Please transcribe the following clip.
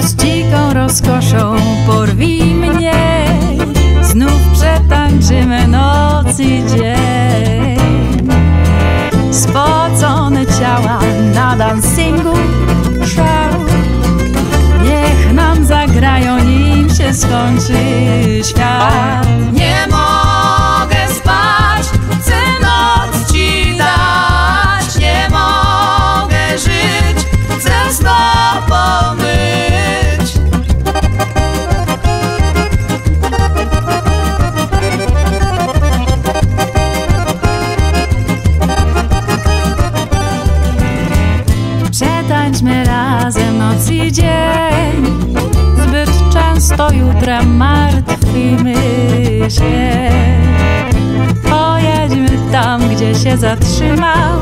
Z dziką rozkoszą. Porwij mnie Znów przetańczymy noc i dzień. Spocone ciała na dancingu szał Niech nam zagrają nim się skończy świat Przetańczmy razem noc i dzień. Zbyt często jutrem martwimy się. Pojedźmy tam, gdzie się zatrzymał